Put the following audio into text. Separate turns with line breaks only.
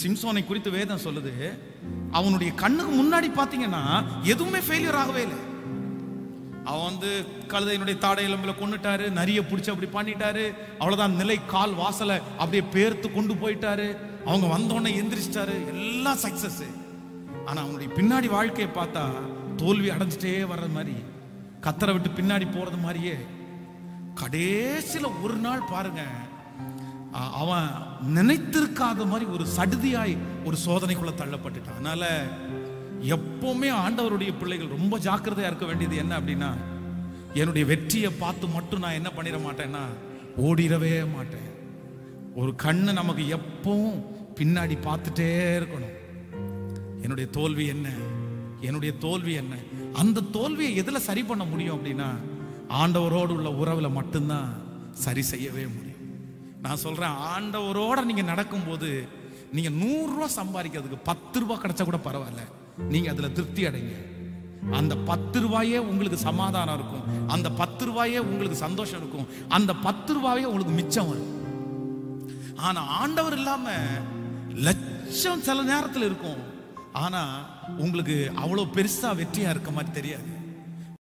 சிம்சோனை குறித்து வேதம் சொல்லுது. அவனுடைய கண்ணுக்கு முன்னாடி பாத்தீங்கன்னா எதுவுமே ஃபெயிலியர் ஆகவே இல்லை. அவன் வந்து கழுதையினுடைய தாடை எலும்புல கொண்டுட்டாரு நரிய பிடிச்சி அப்படி பண்ணிட்டாரு. அவ்வளவுதான் நிலை கால் வாசலை அப்படியே பேர்த்து கொண்டு போயிட்டாரு. அவங்க வந்தோடனே எந்திரிச்சிட்டாரு. எல்லாம் சக்சஸ் ஆனா அவனுடைய பின்னாடி வாழ்க்கையை பார்த்தா தோல்வி அடைஞ்சிட்டே வர்ற மாதிரி கத்தரை விட்டு பின்னாடி போறது மாதிரியே கடைசியில ஒரு நாள் பாருங்க அவன் நினைத்திருக்காத மாதிரி ஒரு சடுதியாய் ஒரு சோதனைக்குள்ள தள்ளப்பட்டுட்டான். அதனால எப்பவுமே ஆண்டவருடைய பிள்ளைகள் ரொம்ப ஜாக்கிரதையா இருக்க வேண்டியது என்ன அப்படின்னா என்னுடைய வெற்றியை பார்த்து மட்டும் நான் என்ன பண்ணிட மாட்டேன்னா ஓடிடவே மாட்டேன். ஒரு கண்ணு நமக்கு எப்பவும் பின்னாடி பார்த்துட்டே இருக்கணும். என்னுடைய தோல்வி என்ன? என்னுடைய தோல்வி என்ன? அந்த தோல்வியை எதில் சரி பண்ண முடியும் அப்படின்னா ஆண்டவரோடு உள்ள உறவில் மட்டும்தான் சரி செய்யவே முடியும். நான் சொல்கிறேன் ஆண்டவரோட நீங்கள் நடக்கும்போது நீங்கள் நூறுரூவா சம்பாதிக்கிறதுக்கு பத்து ரூபா கிடைச்சா கூட பரவாயில்ல. நீங்கள் அதில் திருப்தி அடைங்க. அந்த பத்து ரூபாயே உங்களுக்கு சமாதானம் இருக்கும். அந்த பத்து ரூபாயே உங்களுக்கு சந்தோஷம் இருக்கும். அந்த பத்து ரூபாயே உங்களுக்கு மிச்சம் வரும். ஆனால் ஆண்டவர் இல்லாம லட்சம் சில நேரத்தில் இருக்கும். ஆனா உங்களுக்கு அவ்வளோ பெருசாக வெற்றியாக இருக்க மாதிரி தெரியாது.